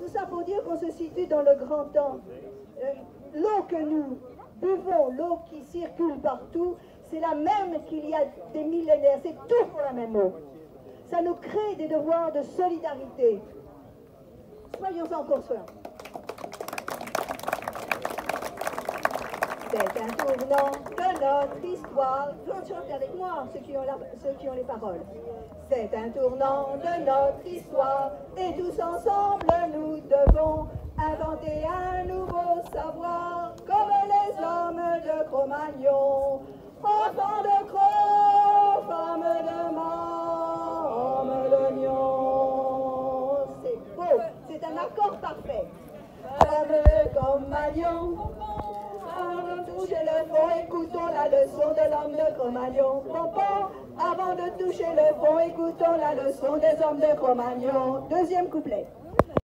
Tout ça pour dire qu'on se situe dans le grand temps. Euh, l'eau que nous buvons, l'eau qui circule partout, c'est la même qu'il y a des millénaires. C'est tout pour la même eau. Ça nous crée des devoirs de solidarité. Soyons-en conscients. C'est un tournant de notre histoire. Chantez avec moi, ceux qui, ont les paroles. C'est un tournant de notre histoire et tous ensemble nous devons inventer un nouveau savoir comme les hommes de Cro-Magnon. Enfants de Cro, femmes de de Nyon. C'est beau, c'est un accord parfait. Femmes de Cro-Magnon. Toucher le fond, écoutons la leçon de l'homme de Cro-Magnon. Avant de toucher le fond, écoutons la leçon des hommes de Cro-Magnon. Deuxième couplet.